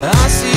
I see